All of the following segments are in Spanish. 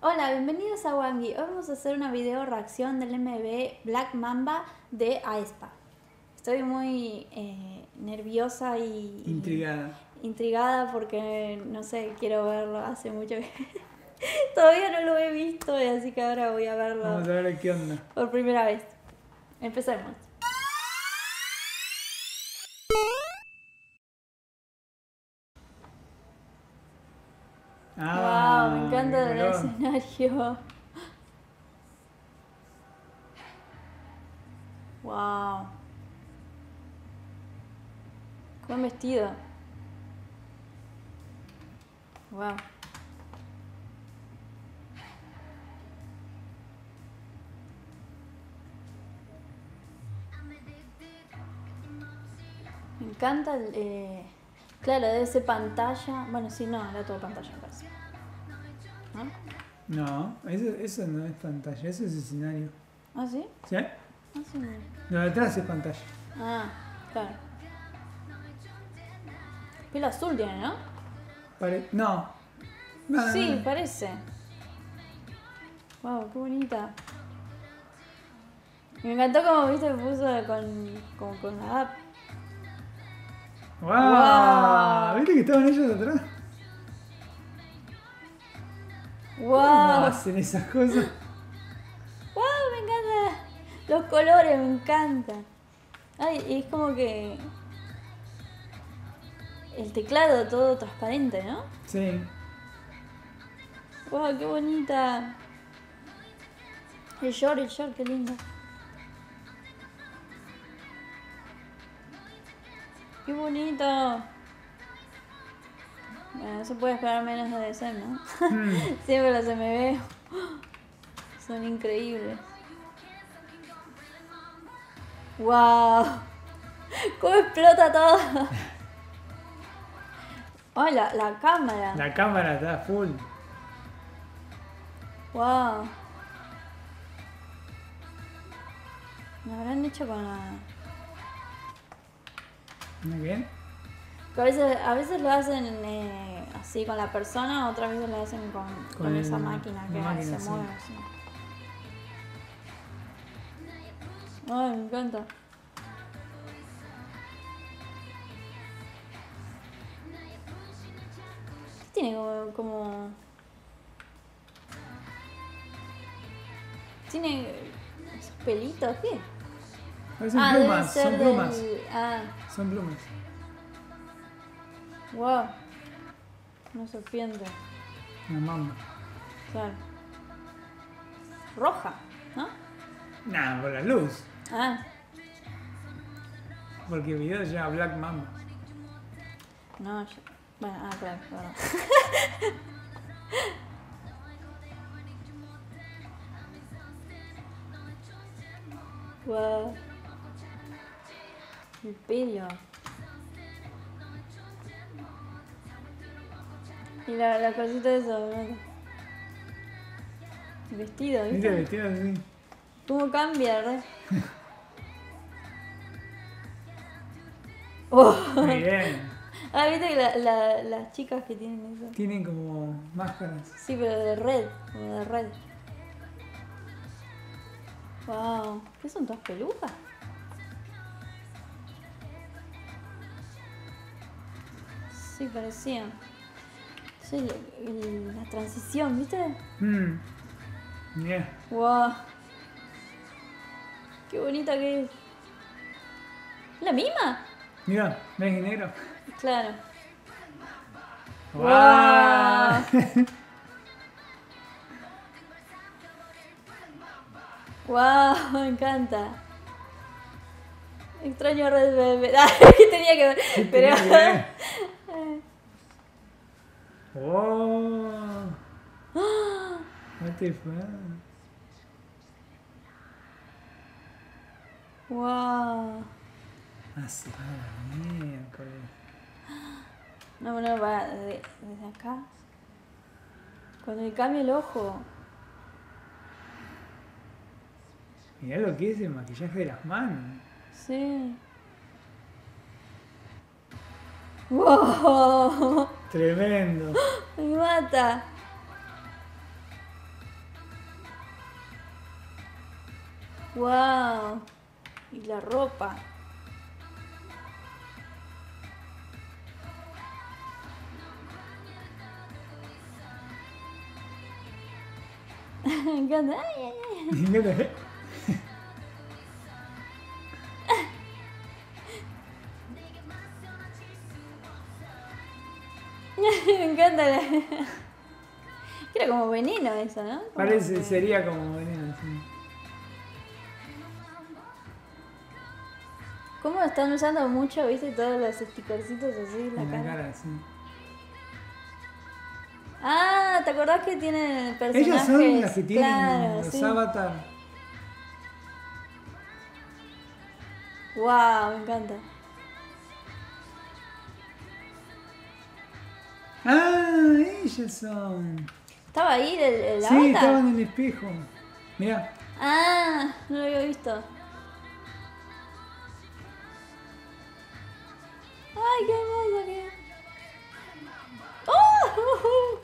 Hola, bienvenidos a Wangi. Hoy vamos a hacer una video reacción del MB Black Mamba de Aespa. Estoy muy eh, nerviosa y, y Intrigada. intrigada porque no sé, quiero verlo. Hace mucho que todavía no lo he visto, así que ahora voy a verlo Vamos a ver qué onda. por primera vez. Empecemos. Ah, wow, me encanta el escenario. Wow. Qué buen vestido. Wow. Me encanta el. eh, claro, debe ser pantalla. Bueno, sí, no, era todo pantalla, parece. ¿No? Eso, eso no es pantalla, eso es escenario. ¿Ah, sí? ¿Sí? Ah, sí. Lo de atrás es pantalla. Ah, claro. Pelo azul tiene, ¿no? Pare- no. No, Sí, no. parece. Wow, qué bonita. Me encantó como viste puso con, con, con la app. ¡Wow! Wow. ¿Viste que estaban ellos atrás? ¿Cómo Wow, hacen esas cosas? wow, me encanta. Los colores, me encantan. Ay, y es como que el teclado todo transparente, ¿no? Sí. Wow, qué bonita. El short, el short, qué lindo. Qué bonito. Bueno, no se puede esperar menos de DC, ¿no? Mm. Siempre los MV son increíbles. ¡Wow! ¿Cómo explota todo? ¡Oh, la, la cámara! La cámara está full. ¡Wow! ¿Me habrán hecho con la.? ¿No qué? que a veces, a veces lo hacen eh, así con la persona, otras veces lo hacen con, con Con esa máquina que la máquina, se sí. mueve así. Ay, me encanta. ¿Qué tiene como, como... Tiene esos pelitos, ¿qué? Parecen ah, plumas, ser son del- plumas. Ah, Son plumas. wow. Una serpiente, Una mamba. claro. Roja, ¿no? Nah, por la luz. Ah, Porque el video se llama Black Mamba. no, yo- bueno, ah, claro, claro. wow. El Y la, la cosita de eso, ¿no? Vestido, ¿Viste ¿viste? vestido así? ¿Cómo cambia, re? Oh. Muy bien. Ah, viste que la, la- las chicas que tienen eso. Tienen como máscaras. Sí, pero de red, como de red. Wow, ¿qué son todas pelucas? Sí, parecían. Sí, el- el- la transición, ¿viste? Mm. Bien. Wow. Qué bonita que es. ¿La misma? Mira, ¿ves en negro? Claro. ¡Wow! Wow, me encanta. Extraño Red Velvet. Ah, que tenía que ver. Pero. ¡Oh! What the fuck? wow. Ah, se va a la miércoles. No, no, va de- desde acá. Cuando le cambia el ojo. Mirá lo que es el maquillaje de las manos. Sí. ¡Wow! Tremendo. Me mata. Wow. Y la ropa. Me encanta. ¿eh? Encanta la... Era como veneno eso, ¿no? Como Parece, que- sería como veneno, sí. ¿Cómo están usando mucho, viste, todos los stickercitos así en la En la cara? sí. Ah, ¿te acordás que tienen personajes? Ellas son las que tienen Claro, los sí. avatar. Wow, me encanta. Ah, ellas son. ¿Estaba ahí el, el Sí, avatar? estaban en el espejo. Mirá. Ah, no lo había visto. Ay, qué hermoso que. ¡Oh!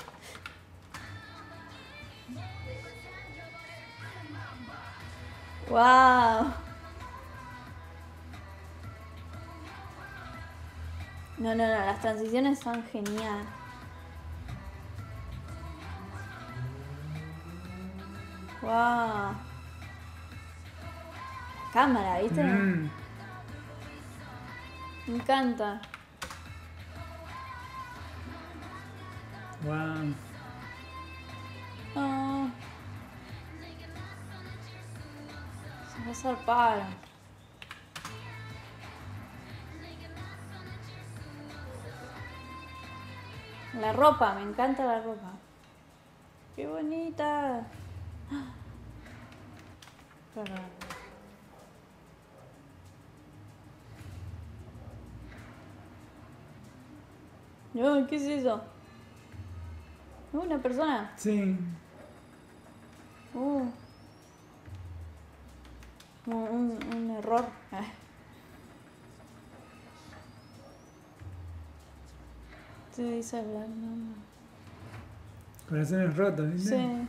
¡Wow! No, no, no, las transiciones son geniales. ¡Wow! Cámara, ¿viste? Mm. Me encanta. Wow. Ah. Se va a zarpar. La ropa, me encanta la ropa. Qué bonita. Perdón. No, ¿qué es eso? Una persona. Sí. Uh. Un, un- un error. Ah. Sí, dice la mamá. Corazones rotos, ¿viste? Sí.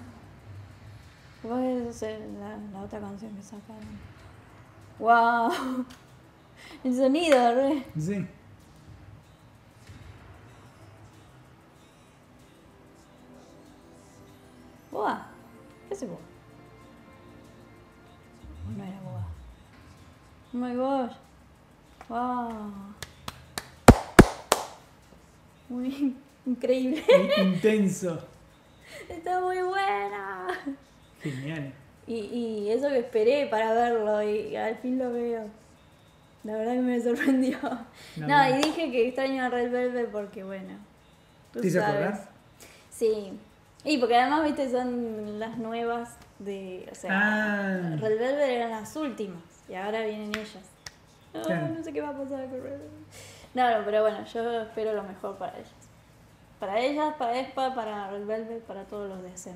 Vos es el- la, la otra canción que sacaron. ¡Wow! El sonido, re. Sí. ¡Boa! ¿Qué hace vos? No era boa. Oh my gosh. ¡Wow! Muy increíble. In- Intenso. Está muy buena. Genial. Y, y eso que esperé para verlo y al fin lo veo. La verdad que me sorprendió. No, y dije que extraño a Red Velvet porque bueno. tú ¿Te hizo sabes. acordar? Sí. Y porque además, viste, son las nuevas de. O sea, Ah. Red Velvet eran las últimas y ahora vienen ellas. No, Claro. no sé qué va a pasar con Red Velvet. No, no, pero bueno, yo espero lo mejor para ellas. Para ellas, para Espa, para Red Velvet, para todos los de SEM.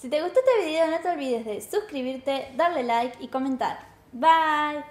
Si te gustó este video no te olvides de suscribirte, darle like y comentar. Bye.